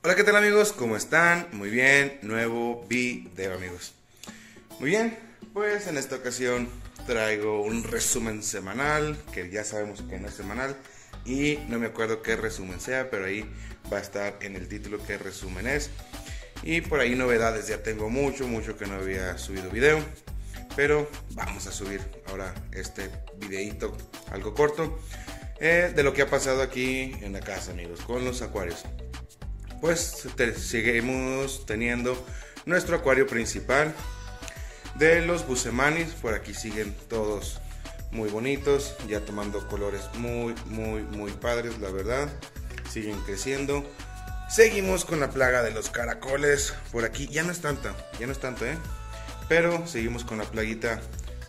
Hola, ¿qué tal amigos? ¿Cómo están? Muy bien, nuevo video amigos. Muy bien, pues en esta ocasión traigo un resumen semanal, que ya sabemos que no es semanal, y no me acuerdo qué resumen sea, pero ahí va a estar en el título qué resumen es. Y por ahí novedades, ya tengo mucho, mucho que no había subido video, pero vamos a subir ahora este videito algo corto eh, de lo que ha pasado aquí en la casa amigos, con los acuarios pues seguimos teniendo nuestro acuario principal de los busemanis. Por aquí siguen todos muy bonitos, ya tomando colores muy, muy, muy padres, la verdad. Siguen creciendo. Seguimos con la plaga de los caracoles. Por aquí ya no es tanta, ya no es tanto, ¿eh? Pero seguimos con la plaguita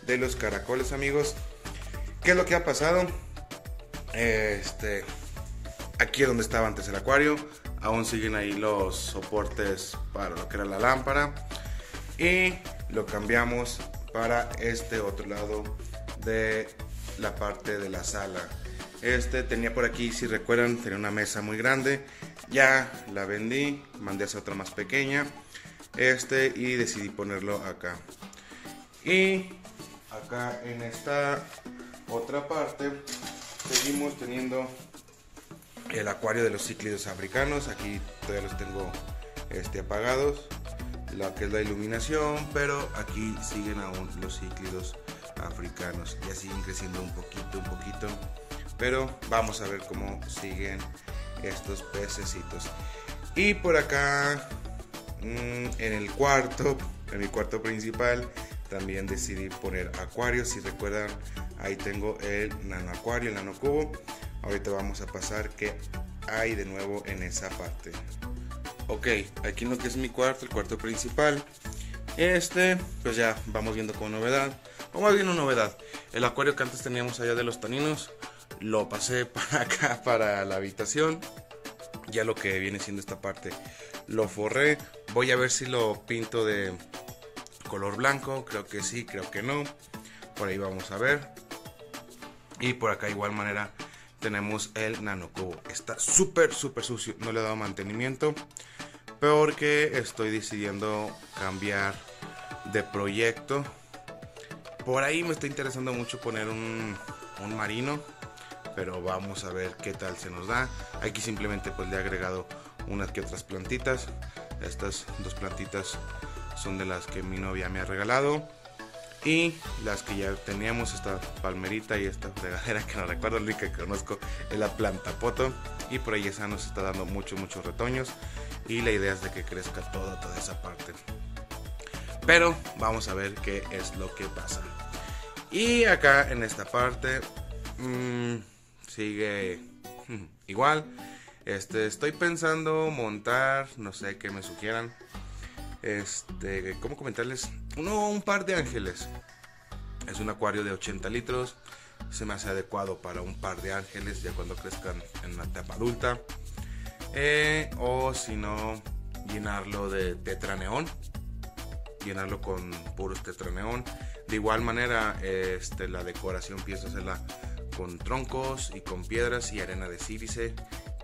de los caracoles, amigos. ¿Qué es lo que ha pasado? Este, aquí es donde estaba antes el acuario aún siguen ahí los soportes para lo que era la lámpara. Y lo cambiamos para este otro lado de la parte de la sala. Este tenía por aquí si recuerdan tenía una mesa muy grande. Ya la vendí mandé a hacer otra más pequeña. Este y decidí ponerlo acá. Y acá en esta otra parte seguimos teniendo el acuario de los cíclidos africanos. Aquí todavía los tengo este, apagados. La que es la iluminación, pero aquí siguen aún los cíclidos africanos. Ya siguen creciendo un poquito, un poquito. Pero vamos a ver cómo siguen estos pececitos. Y por acá, mm, en el cuarto, en mi cuarto principal, también decidí poner acuarios. Si recuerdan, ahí tengo el nano acuario, el nano cubo. Ahorita vamos a pasar qué hay de nuevo en esa parte. Ok, aquí lo que es mi cuarto, el cuarto principal. Este, pues ya vamos viendo como novedad. O más una novedad. El acuario que antes teníamos allá de los taninos, lo pasé para acá, para la habitación. Ya lo que viene siendo esta parte, lo forré. Voy a ver si lo pinto de color blanco. Creo que sí, creo que no. Por ahí vamos a ver. Y por acá igual manera tenemos el Nano Cubo. Está súper, súper sucio. No le he dado mantenimiento. Porque estoy decidiendo cambiar de proyecto. Por ahí me está interesando mucho poner un, un marino. Pero vamos a ver qué tal se nos da. Aquí simplemente pues le he agregado unas que otras plantitas. Estas dos plantitas son de las que mi novia me ha regalado. Y las que ya teníamos, esta palmerita y esta fregadera que no recuerdo, la única que conozco es la planta poto. Y por ahí esa nos está dando muchos, muchos retoños. Y la idea es de que crezca toda, toda esa parte. Pero vamos a ver qué es lo que pasa. Y acá en esta parte mmm, sigue igual. Este, estoy pensando montar, no sé qué me sugieran este, ¿cómo comentarles? Uno, un par de ángeles. Es un acuario de 80 litros. Se me hace adecuado para un par de ángeles ya cuando crezcan en la etapa adulta. Eh, o si no, llenarlo de tetraneón. Llenarlo con puros tetraneón. De igual manera, este, la decoración pienso hacerla con troncos y con piedras y arena de sílice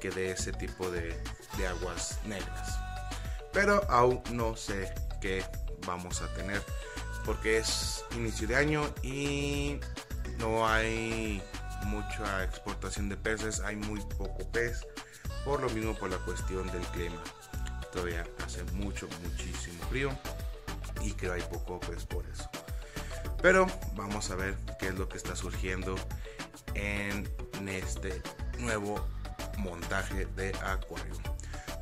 que de ese tipo de, de aguas negras pero aún no sé qué vamos a tener porque es inicio de año y no hay mucha exportación de peces, hay muy poco pez, por lo mismo por la cuestión del clima. Todavía hace mucho, muchísimo frío y que hay poco pez por eso. Pero vamos a ver qué es lo que está surgiendo en este nuevo montaje de acuario.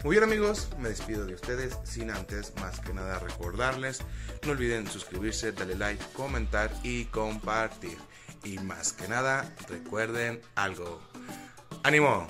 Muy bien amigos, me despido de ustedes sin antes más que nada recordarles, no olviden suscribirse, darle like, comentar y compartir. Y más que nada, recuerden algo. ¡Ánimo!